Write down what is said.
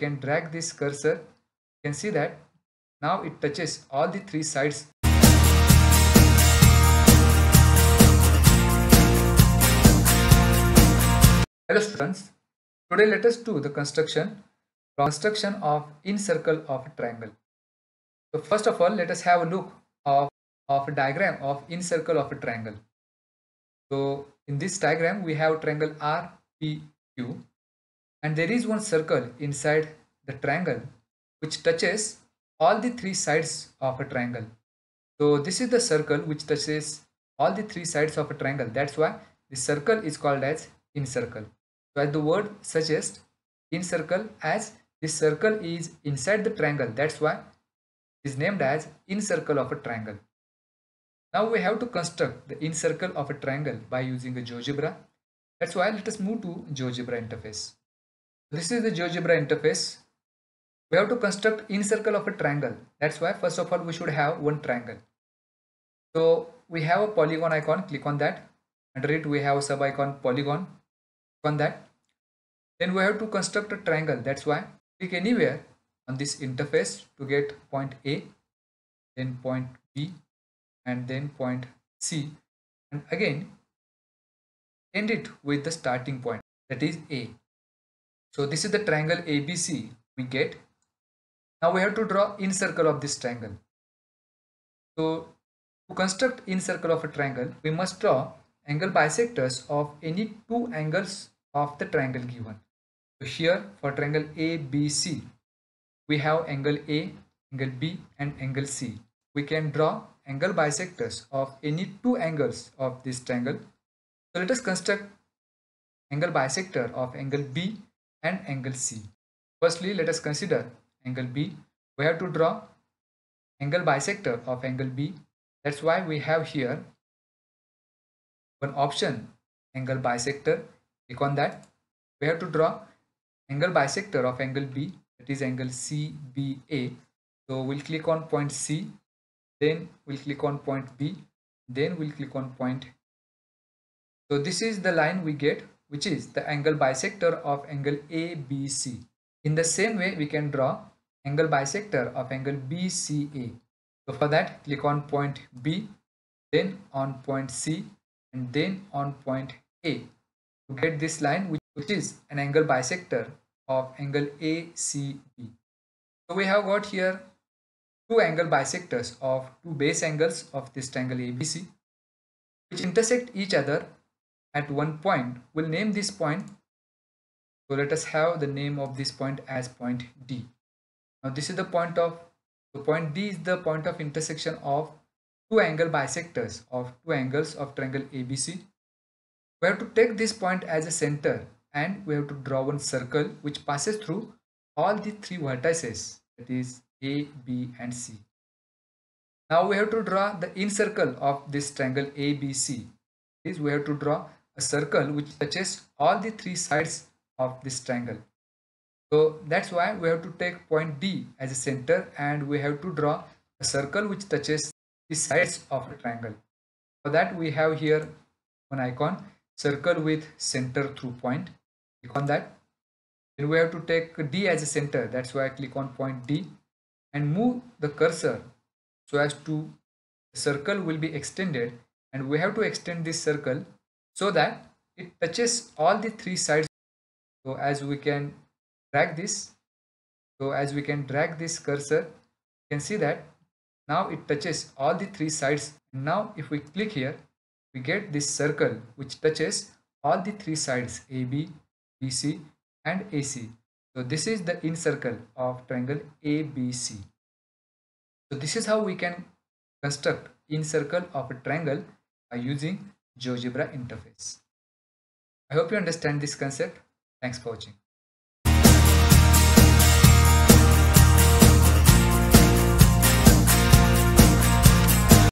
can drag this cursor, you can see that now it touches all the three sides. Hello students, today let us do the construction construction of in circle of a triangle. So first of all, let us have a look of, of a diagram of in circle of a triangle. So in this diagram, we have triangle RPQ and there is one circle inside the triangle which touches all the three sides of a triangle. So this is the circle which touches all the three sides of a triangle. That's why the circle is called as in circle. So as the word suggests, in circle as this circle is inside the triangle. That's why it is named as in circle of a triangle. Now we have to construct the in circle of a triangle by using a GeoGebra. That's why let us move to GeoGebra interface. This is the GeoGebra interface. We have to construct in circle of a triangle. That's why first of all we should have one triangle. So we have a polygon icon, click on that. Under it we have a sub icon polygon, click on that. Then we have to construct a triangle. That's why click anywhere on this interface to get point A, then point B, and then point C and again end it with the starting point that is A. So this is the triangle ABC we get. Now we have to draw in circle of this triangle. So to construct in circle of a triangle we must draw angle bisectors of any two angles of the triangle given. So here for triangle ABC we have angle A, angle B and angle C. We can draw angle bisectors of any two angles of this triangle. So let us construct angle bisector of angle B and angle C. Firstly, let us consider angle B. We have to draw angle bisector of angle B. That's why we have here one option angle bisector. Click on that. We have to draw angle bisector of angle B that is angle CBA. So we'll click on point C then we'll click on point B then we'll click on point so this is the line we get which is the angle bisector of angle ABC in the same way we can draw angle bisector of angle BCA so for that click on point B then on point C and then on point A. To get this line which, which is an angle bisector of angle ACB so we have got here two angle bisectors of two base angles of this triangle ABC which intersect each other at one point. We'll name this point. So let us have the name of this point as point D. Now this is the point of the point D is the point of intersection of two angle bisectors of two angles of triangle ABC. We have to take this point as a center and we have to draw one circle which passes through all the three vertices that is a, B and C. Now we have to draw the in circle of this triangle ABC. Is we have to draw a circle which touches all the three sides of this triangle. So that's why we have to take point D as a center and we have to draw a circle which touches the sides of a triangle. For that we have here one icon circle with center through point. Click on that. Then we have to take D as a center. That's why I click on point D and move the cursor so as to circle will be extended and we have to extend this circle so that it touches all the three sides. So as we can drag this so as we can drag this cursor you can see that now it touches all the three sides. Now if we click here we get this circle which touches all the three sides AB, BC and AC so this is the in circle of triangle ABC. So this is how we can construct in circle of a triangle by using GeoGebra interface. I hope you understand this concept. Thanks for watching.